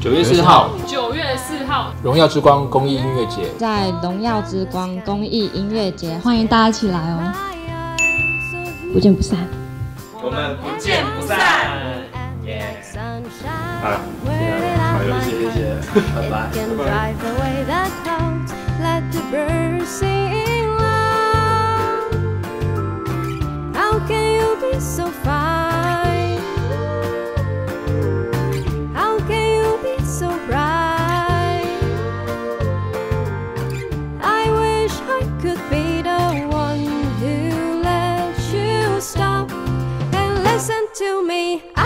九月四号，九月四号，荣耀之光公益音乐节，在荣耀之光公益音乐节，欢迎大家一起来哦！不见不散，我们不见不散。耶！啊，好，谢谢谢谢，拜拜拜拜。listen to me.